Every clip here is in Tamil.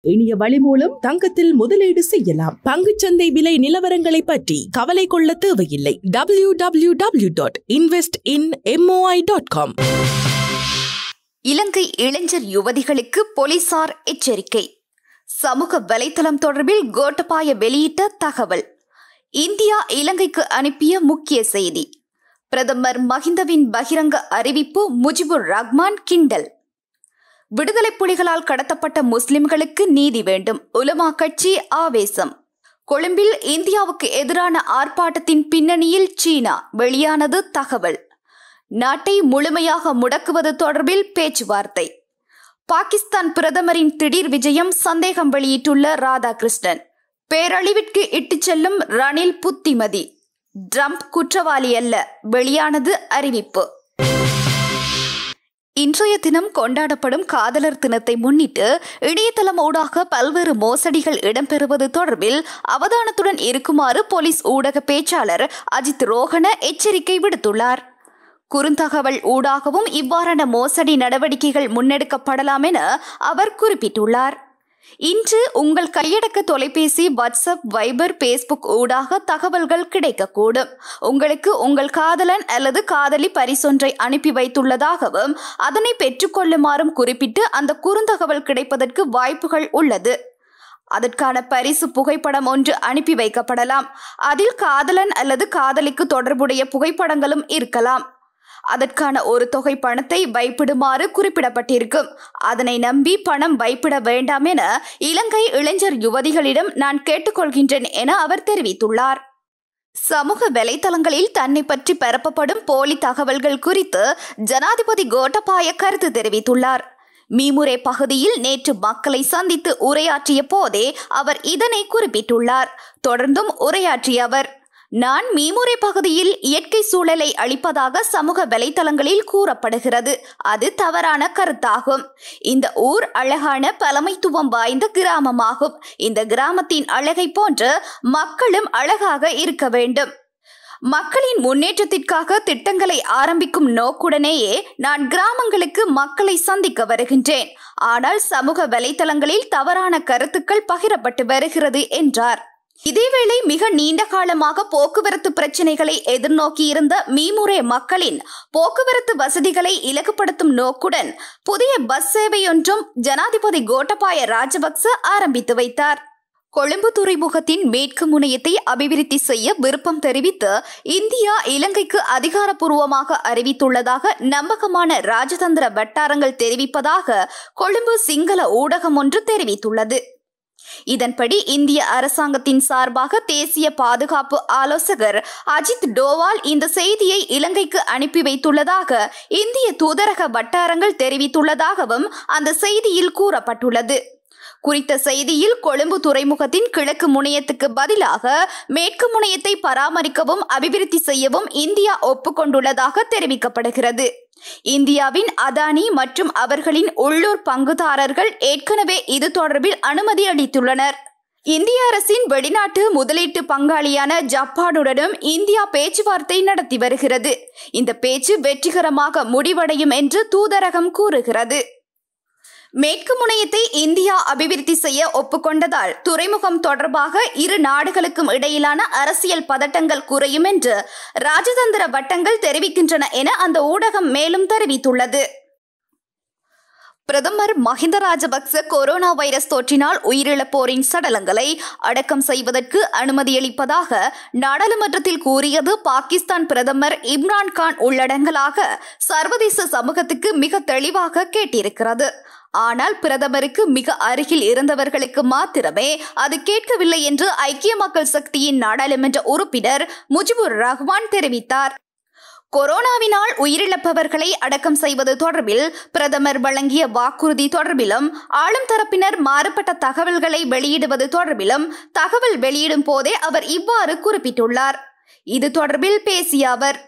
இணைய வழி மூலம் தங்கத்தில் முதலீடு செய்யலாம். பங்குச்சந்தை விலை நிலவரங்களை பற்றி கவலை கொள்ள தேவையில்லை. W W W dot invest in MOI dot com Ilangai இளைஞர் யுவதிகளுக்கு போலீசார் எச்சரிக்கை. சமூக வலைத்தளம் தொடர்பில் கோட்டபாய வெளியிட்ட தகவல். இந்தியா இலங்கைக்கு அனுப்பிய முக்கிய செய்தி. பிரதமர் மஹிந்தவின் பகிரங்க அறிவிப்பு முஜிபுர் ரஹ்மான் கிண்டல். விடுதலை புலிகளால் கடத்தப்பட்ட முஸ்லிம்களுக்கு நீதி வேண்டும். உலமா கட்சி ஆவேசம். கொழும்பில் இந்தியாவுக்கு எதிரான ஆர்ப்பாட்டத்தின் பின்னணியில் சீனா. வெளியானது தகவல். நாட்டை முழுமையாக முடக்குவது தொடர்பில் பேச்சுவார்த்தை. பாகிஸ்தான் பிரதமரின் திடீர் விஜயம் சந்தேகம் வெளியிட்டுள்ள ராதாகிருஷ்ணன். பேரழிவிற்கு இட்டுச் செல்லும் ரணில் புத்திமதி. ட்ரம்ப் குற்றவாளி அல்ல. வெளியானது அறிவிப்பு. இன்றைய தினம் கொண்டாடப்படும் காதலர் தினத்தை முன்னிட்டு இணையதளம் ஊடாக பல்வேறு மோசடிகள் இடம்பெறுவது தொடர்பில் அவதானத்துடன் இருக்குமாறு போலீஸ் ஊடக பேச்சாளர் அஜித் ரோஹன எச்சரிக்கை விடுத்துள்ளார். குறுந்தகவல் ஊடாகவும் இவ்வாறான மோசடி நடவடிக்கைகள் முன்னெடுக்கப்படலாம் என அவர் குறிப்பிட்டுள்ளார். இன்று உங்கள் கையடக்க தொலைபேசி வாட்ஸ்அப் வைபர் பேஸ்புக் ஊடாக தகவல்கள் கிடைக்கக்கூடும். உங்களுக்கு உங்கள் காதலன் அல்லது காதலி பரிசொன்றை அனுப்பி வைத்துள்ளதாகவும் அதனை பெற்றுக்கொள்ளுமாறும் குறிப்பிட்டு அந்த குறுந்தகவல் கிடைப்பதற்கு வாய்ப்புகள் உள்ளது. அதற்கான பரிசு புகைப்படம் ஒன்று அனுப்பி வைக்கப்படலாம். அதில் காதலன் அல்லது காதலிக்கு தொடர்புடைய புகைப்படங்களும் இருக்கலாம். அதற்கான ஒரு தொகை பணத்தை வைப்பிடுமாறு குறிப்பிடப்பட்டிருக்கும் அதனை நம்பி பணம் வைப்பிட வேண்டாம் என இலங்கை இளைஞர் யுவதிகளிடம் நான் கேட்டுக்கொள்கின்றேன் என அவர் தெரிவித்துள்ளார். சமூக வலைதளங்களில் தன்னை பற்றி பரப்பப்படும் போலி தகவல்கள் குறித்து ஜனாதிபதி கோட்டபாய கருத்து தெரிவித்துள்ளார். மீமுரே பகுதியில் நேற்று மக்களை சந்தித்து உரையாற்றிய போதே அவர் இதனை குறிப்பிட்டுள்ளார். தொடர்ந்தும் உரையாற்றிய அவர் நான் மீமுறை பகுதியில் இயற்கை சூழலை அளிப்பதாக சமூக வலைதளங்களில் கூறப்படுகிறது. அது தவறான கருத்தாகும். இந்த ஊர் அழகான பழமைத்துவம் வாய்ந்த கிராமமாகும். இந்த கிராமத்தின் அழகை போன்று மக்களும் அழகாக இருக்க வேண்டும். மக்களின் முன்னேற்றத்திற்காக திட்டங்களை ஆரம்பிக்கும் நோக்குடனேயே நான் கிராமங்களுக்கு மக்களை சந்திக்க வருகின்றேன். ஆனால் சமூக வலைதளங்களில் தவறான கருத்துக்கள் பகிரப்பட்டு வருகிறது என்றார். இதேவேளை மிக நீண்ட காலமாக போக்குவரத்து பிரச்சினைகளை எதிர்நோக்கியிருந்த மீமுறை மக்களின் போக்குவரத்து வசதிகளை இலகுப்படுத்தும் நோக்குடன் புதிய பஸ் சேவையொன்றும் ஜனாதிபதி கோட்டபாய ராஜபக்ச ஆரம்பித்து வைத்தார். கொழும்பு துறைமுகத்தின் மேற்கு முனையத்தை அபிவிருத்தி செய்ய விருப்பம் தெரிவித்து இந்தியா இலங்கைக்கு அதிகாரப்பூர்வமாக அறிவித்துள்ளதாக நம்பகமான ராஜதந்திர வட்டாரங்கள் தெரிவிப்பதாக கொழும்பு சிங்கள ஊடகம் ஒன்று தெரிவித்துள்ளது. இதன்படி இந்திய அரசாங்கத்தின் சார்பாக தேசிய பாதுகாப்பு ஆலோசகர் அஜித் டோவால் இந்த செய்தியை இலங்கைக்கு அனுப்பி வைத்துள்ளதாக இந்திய தூதரக வட்டாரங்கள் தெரிவித்துள்ளதாகவும் அந்த செய்தியில் கூறப்பட்டுள்ளது. குறித்த செய்தியில் கொழும்பு துறைமுகத்தின் கிழக்கு முனையத்துக்கு பதிலாக மேற்கு முனையத்தை பராமரிக்கவும் அபிவிருத்தி செய்யவும் இந்தியா ஒப்புக்கொண்டுள்ளதாக தெரிவிக்கப்படுகிறது. இந்தியாவின் அதானி மற்றும் அவர்களின் உள்ளூர் பங்குதாரர்கள் ஏற்கனவே இது தொடர்பில் அனுமதி அளித்துள்ளனர். இந்திய அரசின் வெளிநாட்டு முதலீட்டு பங்காளியான ஜப்பானுடனும் இந்தியா பேச்சுவார்த்தை நடத்தி வருகிறது. இந்த பேச்சு வெற்றிகரமாக முடிவடையும் என்று தூதரகம் கூறுகிறது. மேற்கு முனையத்தை இந்தியா அபிவிருத்தி செய்ய ஒப்புக்கொண்டதால் துறைமுகம் தொடர்பாக இரு நாடுகளுக்கும் இடையிலான அரசியல் பதட்டங்கள் குறையும் என்று ராஜதந்திர வட்டங்கள் தெரிவிக்கின்றன என அந்த ஊடகம் மேலும் தெரிவித்துள்ளது. பிரதமர் மஹிந்த ராஜபக்ச கொரோனா வைரஸ் தொற்றினால் உயிரிழப்போரின் சடலங்களை அடக்கம் செய்வதற்கு அனுமதியளிப்பதாக நாடாளுமன்றத்தில் கூறியது பாகிஸ்தான் பிரதமர் இம்ரான்கான் உள்ளடங்கலாக சர்வதேச சமூகத்துக்கு மிக தெளிவாக கேட்டிருக்கிறது. ஆனால் பிரதமருக்கு மிக அருகில் இருந்தவர்களுக்கு மாத்திரமே அது கேட்கவில்லை என்று ஐக்கிய மக்கள் சக்தியின் நாடாளுமன்ற உறுப்பினர் முஜிபுர் ரஹ்மான் தெரிவித்தார். கொரோனாவினால் உயிரிழப்பவர்களை அடக்கம் செய்வது தொடர்பில் பிரதமர் வழங்கிய வாக்குறுதி தொடர்பிலும் ஆளும் தரப்பினர் மாறுபட்ட தகவல்களை வெளியிடுவது தொடர்பிலும் தகவல் வெளியிடும் போதே அவர் இவ்வாறு குறிப்பிட்டுள்ளார். இது தொடர்பில் பேசிய அவர்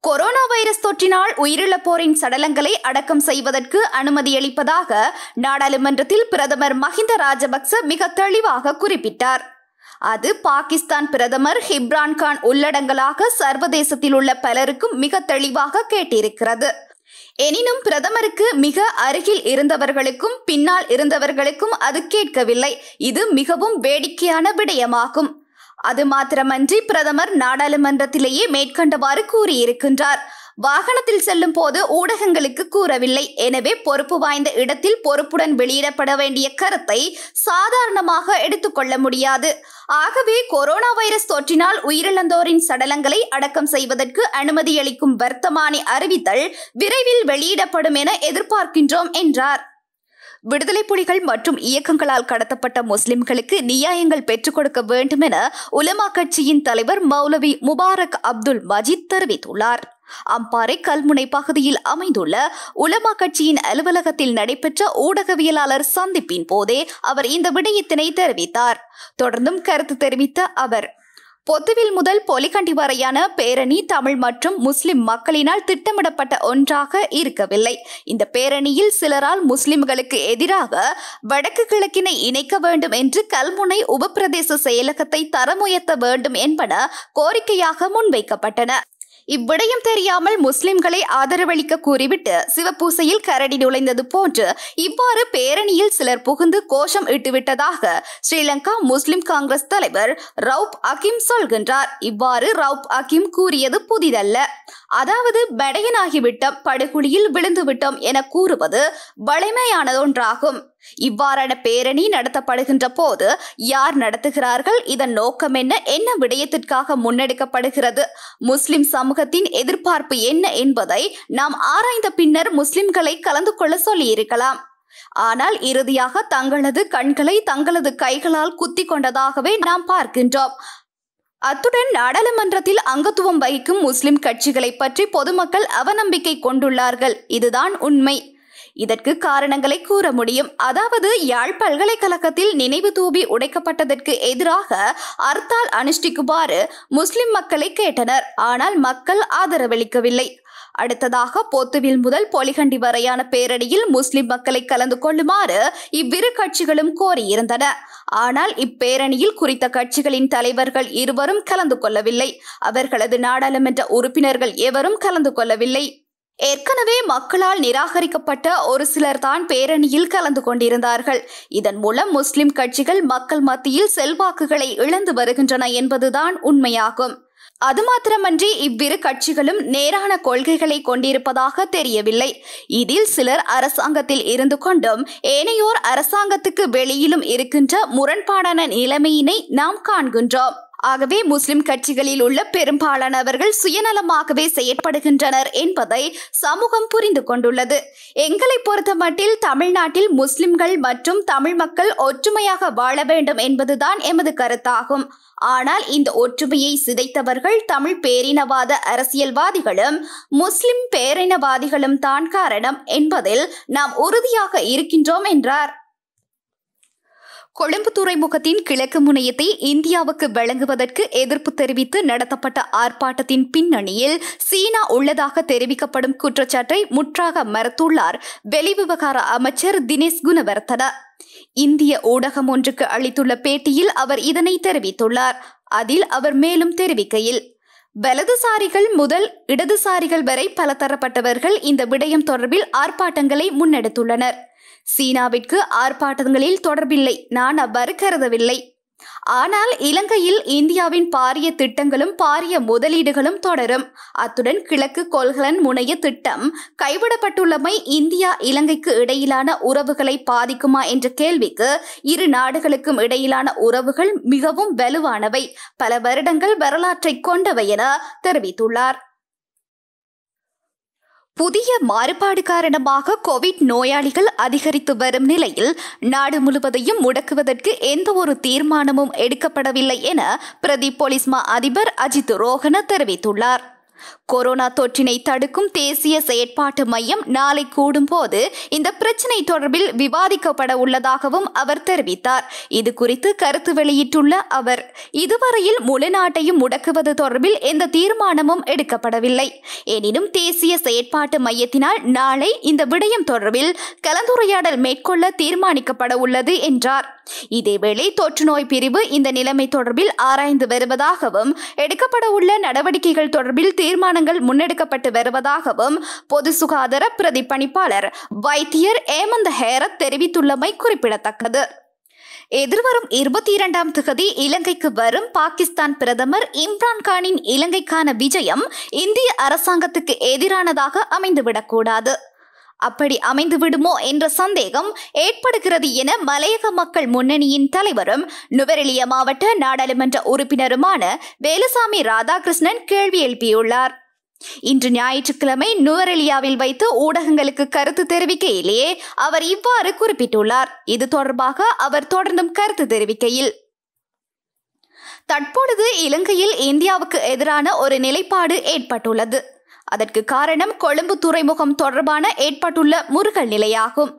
கொரோனா வைரஸ் தொற்றினால் உயிரிழப்போரின் சடலங்களை அடக்கம் செய்வதற்கு அனுமதியளிப்பதாக நாடாளுமன்றத்தில் பிரதமர் மஹிந்த ராஜபக்ச மிக தெளிவாக குறிப்பிட்டார். அது பாகிஸ்தான் பிரதமர் ஹிப்ரான் கான் உள்ளடங்கலாக சர்வதேசத்தில் உள்ள பலருக்கும் மிக தெளிவாக கேட்டிருக்கிறது. எனினும் பிரதமருக்கு மிக அருகில் இருந்தவர்களுக்கும் பின்னால் இருந்தவர்களுக்கும் அது கேட்கவில்லை. இது மிகவும் வேடிக்கையான விடயமாகும். அது மாத்திரமன்றி பிரதமர் நாடாளுமன்றத்திலேயே மேற்கண்டவாறு கூறியிருக்கின்றார். வாகனத்தில் செல்லும் போது ஊடகங்களுக்கு கூறவில்லை. எனவே பொறுப்பு வாய்ந்த இடத்தில் பொறுப்புடன் வெளியிடப்பட வேண்டிய கருத்தை சாதாரணமாக எடுத்துக்கொள்ள முடியாது. ஆகவே கொரோனா வைரஸ் தொற்றினால் உயிரிழந்தோரின் சடலங்களை அடக்கம் செய்வதற்கு அனுமதியளிக்கும் வர்த்தமானி அறிவித்தல் விரைவில் வெளியிடப்படும் என எதிர்பார்க்கின்றோம் என்றார். விடுதலை புலிகள் மற்றும் இயக்கங்களால் கடத்தப்பட்ட முஸ்லிம்களுக்கு நியாயங்கள் பெற்றுக் கொடுக்க வேண்டும் என உலமா கட்சியின் தலைவர் மௌலவி முபாரக் அப்துல் மஜித் தெரிவித்துள்ளார். அம்பாறை கல்முனை பகுதியில் அமைந்துள்ள உலமா கட்சியின் அலுவலகத்தில் நடைபெற்ற ஊடகவியலாளர் சந்திப்பின் போதே அவர் இந்த விடயத்தினை தெரிவித்தார். தொடர்ந்தும் கருத்து தெரிவித்த அவர் பொத்துவில் முதல் பொலிகண்டி வரையான பேரணி தமிழ் மற்றும் முஸ்லிம் மக்களினால் திட்டமிடப்பட்ட ஒன்றாக இருக்கவில்லை. இந்த பேரணியில் சிலரால் முஸ்லிம்களுக்கு எதிராக வடக்கு கிழக்கினை இணைக்க வேண்டும் என்று கல்முனை உபப்பிரதேச செயலகத்தை தரமுயர்த்த வேண்டும் என்பன கோரிக்கையாக முன்வைக்கப்பட்டன. இவ்விடயம் தெரியாமல் முஸ்லிம்களை ஆதரவளிக்க கூறிவிட்டு சிவப்பூசையில் கரடி நுழைந்தது போன்று இவ்வாறு பேரணியில் சிலர் புகுந்து கோஷம் இட்டுவிட்டதாக ஸ்ரீலங்கா முஸ்லிம் காங்கிரஸ் தலைவர் ரவுப் அகிம் சொல்கின்றார். இவ்வாறு ரவுப் அகிம் கூறியது புதிதல்ல. அதாவது படையனாகிவிட்டோம் படுகுழியில் விழுந்து விட்டோம் என கூறுவது வலிமையானதொன்றாகும் இவ்வாறான பேரணி நடத்தப்படுகின்ற போது யார் நடத்துகிறார்கள்? இதன் நோக்கம் என்ன? என்ன விடயத்திற்காக முன்னெடுக்கப்படுகிறது? முஸ்லிம் சமூகத்தின் எதிர்பார்ப்பு என்ன என்பதை நாம் ஆராய்ந்த பின்னர் முஸ்லிம்களை கலந்து கொள்ள சொல்லியிருக்கலாம். ஆனால் இறுதியாக தங்களது கண்களை தங்களது கைகளால் குத்தி கொண்டதாகவே நாம் பார்க்கின்றோம். அத்துடன் நாடாளுமன்றத்தில் அங்கத்துவம் வகிக்கும் முஸ்லிம் கட்சிகளை பற்றி பொதுமக்கள் அவநம்பிக்கை கொண்டுள்ளார்கள். இதுதான் உண்மை. இதற்கு காரணங்களை கூற முடியும். அதாவது யாழ் பல்கலைக்கழகத்தில் நினைவு தூபி உடைக்கப்பட்டதற்கு எதிராக அர்த்தால் அனுஷ்டிக்குமாறு முஸ்லிம் மக்களை கேட்டனர். ஆனால் மக்கள் ஆதரவளிக்கவில்லை. அடுத்ததாக போத்துவில் முதல் பொலிகண்டி வரையான பேரணியில் முஸ்லிம் மக்களை கலந்து கொள்ளுமாறு இவ்விரு கட்சிகளும் கோரியிருந்தன. ஆனால் இப்பேரணியில் குறித்த கட்சிகளின் தலைவர்கள் இருவரும் கலந்து கொள்ளவில்லை. அவர்களது நாடாளுமன்ற உறுப்பினர்கள் எவரும் கலந்து கொள்ளவில்லை. ஏற்கனவே மக்களால் நிராகரிக்கப்பட்ட ஒரு சிலர் தான் பேரணியில் கலந்து கொண்டிருந்தார்கள். இதன் மூலம் முஸ்லிம் கட்சிகள் மக்கள் மத்தியில் செல்வாக்குகளை இழந்து வருகின்றன என்பதுதான் உண்மையாகும். அது மாத்திரமன்றி இவ்விரு கட்சிகளும் நேரான கொள்கைகளை கொண்டிருப்பதாக தெரியவில்லை. இதில் சிலர் அரசாங்கத்தில் இருந்து கொண்டும் ஏனையோர் அரசாங்கத்துக்கு வெளியிலும் இருக்கின்ற முரண்பாடான நிலைமையினை நாம் காண்கின்றோம். ஆகவே முஸ்லிம் கட்சிகளில் உள்ள பெரும்பாலானவர்கள் சுயநலமாகவே செயற்படுகின்றனர் என்பதை சமூகம் புரிந்து கொண்டுள்ளது. எங்களை பொறுத்தமட்டில் தமிழ்நாட்டில் முஸ்லிம்கள் மற்றும் தமிழ் மக்கள் ஒற்றுமையாக வாழ வேண்டும் என்பதுதான் எமது கருத்தாகும். ஆனால் இந்த ஒற்றுமையை சிதைத்தவர்கள் தமிழ் பேரினவாத அரசியல்வாதிகளும் முஸ்லிம் பேரினவாதிகளும் தான் காரணம் என்பதில் நாம் உறுதியாக இருக்கின்றோம் என்றார். கொழும்பு துறைமுகத்தின் கிழக்கு முனையத்தை இந்தியாவுக்கு வழங்குவதற்கு எதிர்ப்பு தெரிவித்து நடத்தப்பட்ட ஆர்ப்பாட்டத்தின் பின்னணியில் சீனா உள்ளதாக தெரிவிக்கப்படும் குற்றச்சாட்டை முற்றாக மறுத்துள்ளார் வெளிவிவகார அமைச்சர் தினேஷ் குணவர்த்தன இந்திய ஊடகம் ஒன்றுக்கு அளித்துள்ள பேட்டியில் அவர் இதனை தெரிவித்துள்ளார். அதில் அவர் மேலும் தெரிவிக்கையில் வலதுசாரிகள் முதல் இடதுசாரிகள் வரை பலதரப்பட்டவர்கள் இந்த விடயம் தொடர்பில் ஆர்ப்பாட்டங்களை முன்னெடுத்துள்ளனர். சீனாவிற்கு ஆர்ப்பாட்டங்களில் தொடர்பில்லை. நான் அவ்வாறு கருதவில்லை. ஆனால் இலங்கையில் இந்தியாவின் பாரிய திட்டங்களும் பாரிய முதலீடுகளும் தொடரும். அத்துடன் கிழக்கு கொள்கலன் முனைய திட்டம் கைவிடப்பட்டுள்ளமை இந்தியா இலங்கைக்கு இடையிலான உறவுகளை பாதிக்குமா என்ற கேள்விக்கு இரு நாடுகளுக்கும் இடையிலான உறவுகள் மிகவும் வலுவானவை. பல வருடங்கள் வரலாற்றை கொண்டவை என தெரிவித்துள்ளார். புதிய மாறுபாடு காரணமாக கோவிட் நோயாளிகள் அதிகரித்து வரும் நிலையில் நாடு முழுவதையும் முடக்குவதற்கு எந்த ஒரு தீர்மானமும் எடுக்கப்படவில்லை என பிரதி போலீஸ் மா அதிபர் அஜித் ரோஹன தெரிவித்துள்ளார். கொரோனா தொற்றினை தடுக்கும் தேசிய செயற்பாட்டு மையம் நாளை கூடும்போது இந்த பிரச்சினை தொடர்பில் விவாதிக்கப்பட உள்ளதாகவும் அவர் தெரிவித்தார். இது குறித்து கருத்து வெளியிட்டுள்ள அவர் இதுவரையில் முழு நாட்டையும் முடக்குவது தொடர்பில் எந்த தீர்மானமும் எடுக்கப்படவில்லை. எனினும் தேசிய செயற்பாட்டு மையத்தினால் நாளை இந்த விடயம் தொடர்பில் கலந்துரையாடல் மேற்கொள்ள தீர்மானிக்கப்பட உள்ளது என்றார். இதேவேளை தொற்றுநோய் பிரிவு இந்த நிலைமை தொடர்பில் ஆராய்ந்து வருவதாகவும் எடுக்கப்பட உள்ள நடவடிக்கைகள் தொடர்பில் தீர்மானங்கள் முன்னெடுக்கப்பட்டு வருவதாகவும் பொது சுகாதார பிரதிப்பணிப்பாளர் வைத்தியர் ஏமந்த ஹேரத் தெரிவித்துள்ளமை குறிப்பிடத்தக்கது. எதிர்வரும் இருபத்தி இரண்டாம் திகதி இலங்கைக்கு வரும் பாகிஸ்தான் பிரதமர் இம்ரான்கானின் இலங்கைக்கான விஜயம் இந்திய அரசாங்கத்துக்கு எதிரானதாக அமைந்துவிடக்கூடாது. அப்படி அமைந்து விடுமோ என்ற சந்தேகம் ஏற்படுகிறது என மலையக மக்கள் முன்னணியின் தலைவரும் நுவரெலிய மாவட்ட நாடாளுமன்ற உறுப்பினருமான வேலுசாமி ராதாகிருஷ்ணன் கேள்வி எழுப்பியுள்ளார். இன்று ஞாயிற்றுக்கிழமை நுவரெலியாவில் வைத்து ஊடகங்களுக்கு கருத்து தெரிவிக்கையிலேயே அவர் இவ்வாறு குறிப்பிட்டுள்ளார். இது தொடர்பாக அவர் தொடர்ந்தும் கருத்து தெரிவிக்கையில். தற்பொழுது இலங்கையில் இந்தியாவுக்கு எதிரான ஒரு நிலைப்பாடு ஏற்பட்டுள்ளது. அதற்கு காரணம் கொழும்பு துறைமுகம் தொடர்பான ஏற்பட்டுள்ள முருகல் நிலையாகும்.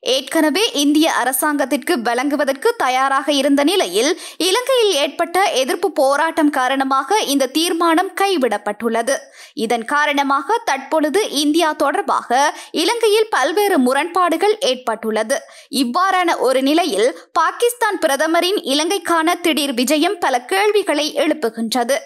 ஏற்கனவே இந்திய அரசாங்கத்திற்கு வழங்குவதற்கு தயாராக இருந்த நிலையில் இலங்கையில் ஏற்பட்ட எதிர்ப்பு போராட்டம் காரணமாக இந்த தீர்மானம் கைவிடப்பட்டுள்ளது. இதன் காரணமாக தற்பொழுது இந்தியா தொடர்பாக இலங்கையில் பல்வேறு முரண்பாடுகள் ஏற்பட்டுள்ளது. இவ்வாறான ஒரு நிலையில் பாகிஸ்தான் பிரதமரின் இலங்கைக்கான திடீர் விஜயம் பல கேள்விகளை எழுப்புகின்றது.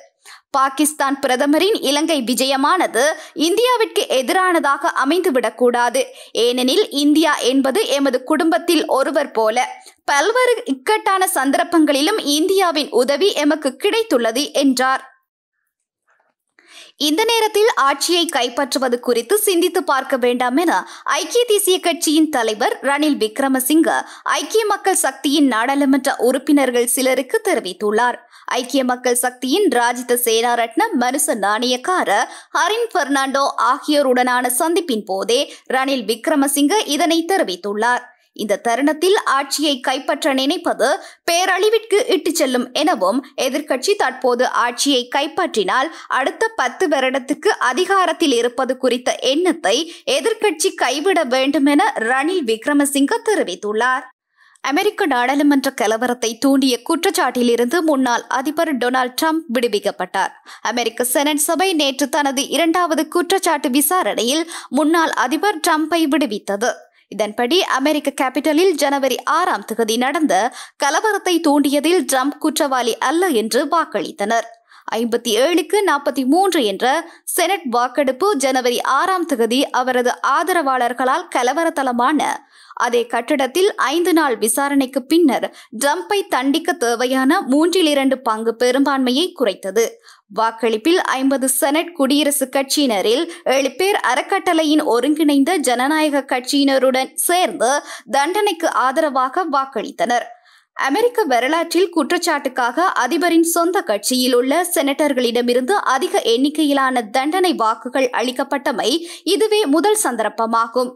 பாகிஸ்தான் பிரதமரின் இலங்கை விஜயமானது இந்தியாவிற்கு எதிரானதாக அமைந்துவிடக்கூடாது. ஏனெனில் இந்தியா என்பது எமது குடும்பத்தில் ஒருவர் போல. பல்வேறு இக்கட்டான சந்தர்ப்பங்களிலும் இந்தியாவின் உதவி எமக்கு கிடைத்துள்ளது என்றார். இந்த நேரத்தில் ஆட்சியை கைப்பற்றுவது குறித்து சிந்தித்து பார்க்க வேண்டாம் என ஐக்கிய தேசிய கட்சியின் தலைவர் ரணில் விக்ரமசிங்க ஐக்கிய மக்கள் சக்தியின் நாடாளுமன்ற உறுப்பினர்கள் சிலருக்கு தெரிவித்துள்ளார். ஐக்கிய மக்கள் சக்தியின் ராஜித சேனாரட்ன மனுச நாணயக்கார ஹரின் பெர்னாண்டோ ஆகியோருடனான சந்திப்பின் போதே ரணில் விக்ரமசிங்க இதனை தெரிவித்துள்ளார். இந்த தருணத்தில் ஆட்சியை கைப்பற்ற நினைப்பது பேரழிவிற்கு இட்டுச் செல்லும் எனவும் எதிர்க்கட்சி தற்போது ஆட்சியை கைப்பற்றினால் அடுத்த பத்து வருடத்துக்கு அதிகாரத்தில் இருப்பது குறித்த எண்ணத்தை எதிர்க்கட்சி கைவிட வேண்டும் என ரணில் விக்ரமசிங்க தெரிவித்துள்ளார். அமெரிக்க நாடாளுமன்ற கலவரத்தை தூண்டிய குற்றச்சாட்டிலிருந்து முன்னாள் அதிபர் டொனால்ட் ட்ரம்ப் விடுவிக்கப்பட்டார். அமெரிக்க செனட் சபை நேற்று தனது இரண்டாவது குற்றச்சாட்டு விசாரணையில் முன்னாள் அதிபர் ட்ரம்ப்பை விடுவித்தது. இதன்படி அமெரிக்க கேபிட்டலில் ஜனவரி ஆறாம் தேதி நடந்த கலவரத்தை தூண்டியதில் ட்ரம்ப் குற்றவாளி அல்ல என்று வாக்களித்தனர். ஐம்பத்தி ஏழுக்கு நாற்பத்தி மூன்று என்ற செனட் வாக்கெடுப்பு ஜனவரி ஆறாம் தேதி அவரது ஆதரவாளர்களால் கலவரத்தலமான அதே கட்டிடத்தில் ஐந்து நாள் விசாரணைக்கு பின்னர் ட்ரம்பை தண்டிக்க தேவையான மூன்றில் இரண்டு பங்கு பெரும்பான்மையை குறைத்தது. வாக்களிப்பில் ஐம்பது செனட் குடியரசுக் கட்சியினரில் ஏழு பேர் அறக்கட்டளையின் ஒருங்கிணைந்த ஜனநாயக கட்சியினருடன் சேர்ந்து தண்டனைக்கு ஆதரவாக வாக்களித்தனர். அமெரிக்க வரலாற்றில் குற்றச்சாட்டுக்காக அதிபரின் சொந்த கட்சியில் உள்ள செனட்டர்களிடமிருந்து அதிக எண்ணிக்கையிலான தண்டனை வாக்குகள் அளிக்கப்பட்டமை இதுவே முதல் சந்தர்ப்பமாகும்.